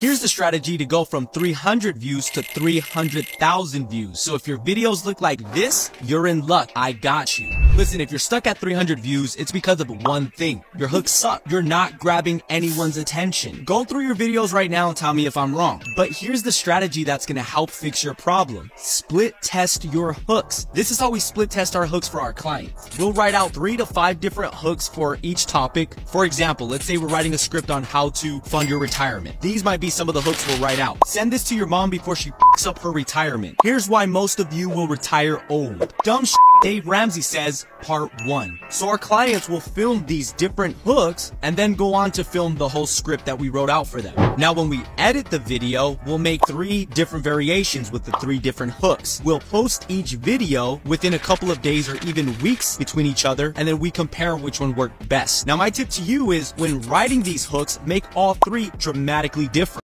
Here's the strategy to go from 300 views to 300,000 views. So if your videos look like this, you're in luck. I got you. Listen, if you're stuck at 300 views, it's because of one thing. Your hooks suck. You're not grabbing anyone's attention. Go through your videos right now and tell me if I'm wrong. But here's the strategy that's gonna help fix your problem. Split test your hooks. This is how we split test our hooks for our clients. We'll write out three to five different hooks for each topic. For example, let's say we're writing a script on how to fund your retirement. These might be some of the hooks we'll write out. Send this to your mom before she up her retirement. Here's why most of you will retire old. Dumb shit Dave Ramsey says, part one. So our clients will film these different hooks and then go on to film the whole script that we wrote out for them. Now when we edit the video, we'll make three different variations with the three different hooks. We'll post each video within a couple of days or even weeks between each other and then we compare which one worked best. Now my tip to you is when writing these hooks, make all three dramatically different.